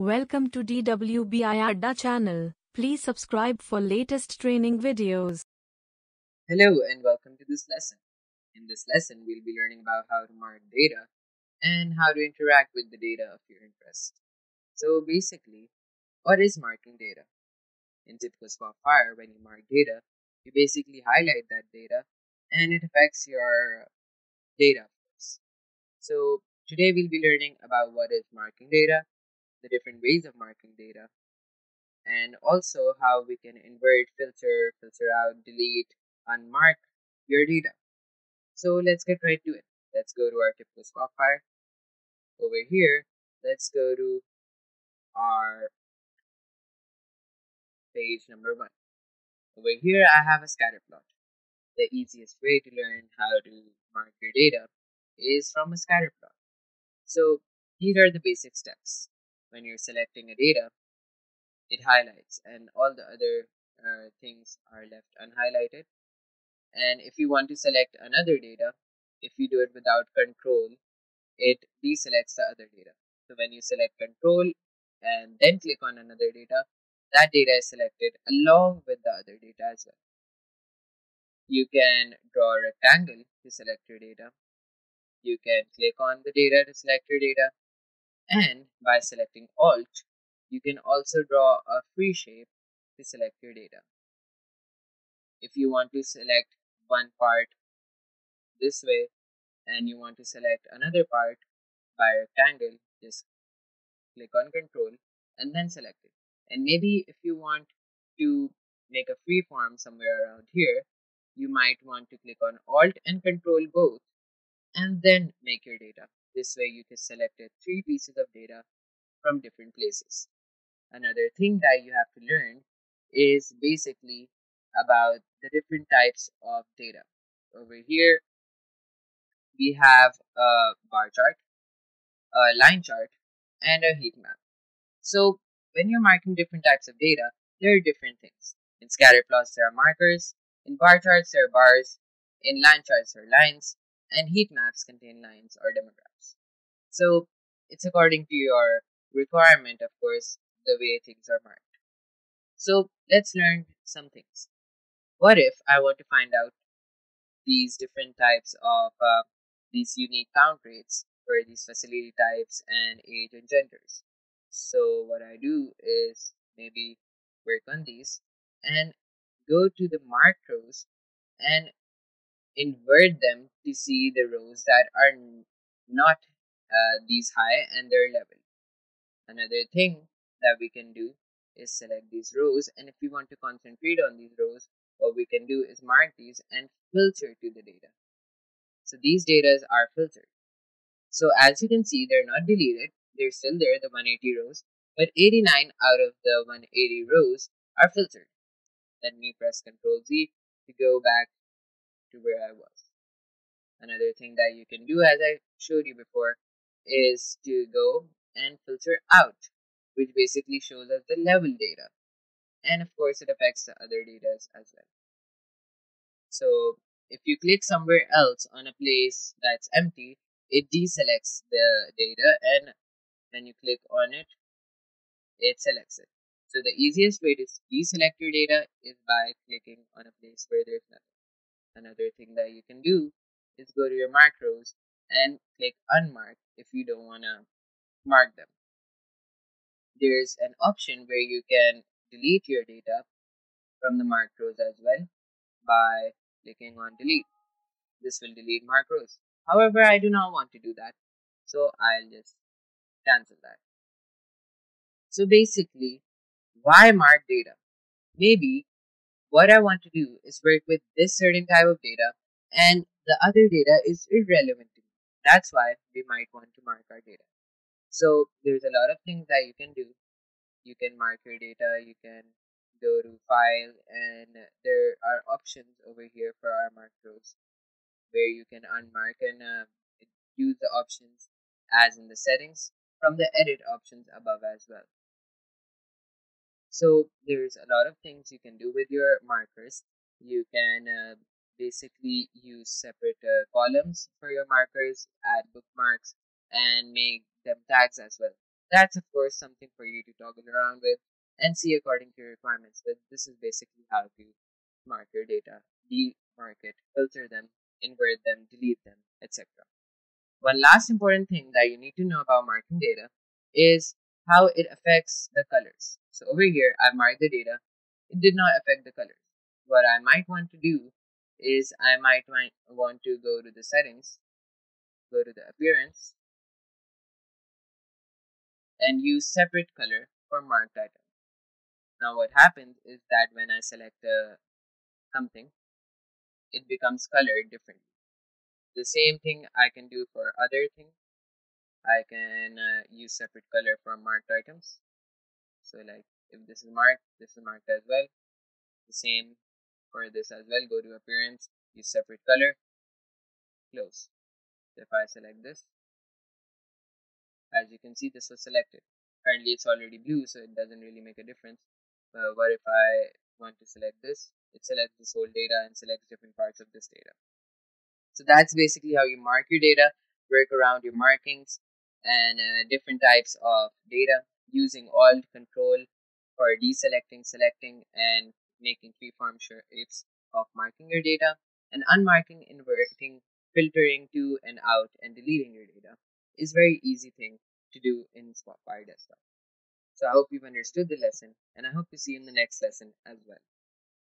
Welcome to DWBI Adda channel. Please subscribe for latest training videos. Hello and welcome to this lesson. In this lesson, we'll be learning about how to mark data and how to interact with the data of your interest. So basically, what is marking data? In TIBCO Spotfire, when you mark data, you basically highlight that data and it affects your data. So today we'll be learning about what is marking data, the different ways of marking data, and also how we can invert, filter, filter out, delete, unmark your data. So let's get right to it. Let's go to our TIBCO Spotfire. Over here, let's go to our page number one. Over here, I have a scatter plot. The easiest way to learn how to mark your data is from a scatter plot. So these are the basic steps. When you're selecting a data, it highlights and all the other uh, things are left unhighlighted. And if you want to select another data, if you do it without control, it deselects the other data. So when you select control and then click on another data, that data is selected along with the other data as well. You can draw a rectangle to select your data. You can click on the data to select your data. And by selecting Alt, you can also draw a free shape to select your data. If you want to select one part this way and you want to select another part by rectangle, just click on control and then select it. And maybe if you want to make a free form somewhere around here, you might want to click on Alt and Control both and then make your data. This way you can select three pieces of data from different places. Another thing that you have to learn is basically about the different types of data. Over here, we have a bar chart, a line chart, and a heat map. So when you're marking different types of data, there are different things. In scatter plots, there are markers. In bar charts, there are bars. In line charts, there are lines. And heat maps contain lines or dendrograms. So it's according to your requirement, of course, the way things are marked. So let's learn some things. What if I want to find out these different types of uh, these unique count rates for these facility types and age and genders? So what I do is maybe work on these and go to the marked rows and invert them to see the rows that are not uh, these high and their level. Another thing that we can do is select these rows and if we want to concentrate on these rows, what we can do is mark these and filter to the data. So these data are filtered. So as you can see, they're not deleted they're still there, the 180 rows, but 89 out of the 180 rows are filtered. Let me press Ctrl Z to go back to where I was. Another thing that you can do, as I showed you before, is to go and filter out, which basically shows us the level data. And of course, it affects the other data as well. So if you click somewhere else on a place that's empty, it deselects the data and when you click on it, it selects it. So the easiest way to deselect your data is by clicking on a place where there's nothing. Another thing that you can do is go to your macros and click unmark if you don't want to mark them. There's an option where you can delete your data from the macros as well by clicking on delete. This will delete macros. However, I do not want to do that, so I'll just cancel that. So basically, why mark data? Maybe what I want to do is work with this certain type of data and the other data is irrelevant to me. That's why we might want to mark our data. So there's a lot of things that you can do. You can mark your data, you can go to file and there are options over here for our macros where you can unmark and uh, use the options as in the settings from the edit options above as well. So there's a lot of things you can do with your markers. You can uh, basically use separate uh, columns for your markers, add bookmarks, and make them tags as well. That's of course something for you to toggle around with and see according to your requirements. But this is basically how to mark your data, demark it, filter them, invert them, delete them, etc. One last important thing that you need to know about marking data is how it affects the colors. So over here, I've marked the data. It did not affect the colors. What I might want to do is I might want to go to the settings, go to the appearance, and use separate color for marked item. Now what happens is that when I select uh, something, it becomes colored differently. The same thing I can do for other things. I can uh, use separate color for marked items. So like if this is marked, this is marked as well. The same for this as well. Go to appearance, use separate color, close. So if I select this, as you can see this was selected. Currently it's already blue so it doesn't really make a difference. But what if I want to select this? It selects this whole data and selects different parts of this data. So that's basically how you mark your data, work around your markings and uh, different types of data using alt control for deselecting, selecting and making freeform shapes of marking your data and unmarking, inverting, filtering to and out and deleting your data is very easy thing to do in Spotfire Desktop. So I hope you've understood the lesson and I hope to see you in the next lesson as well.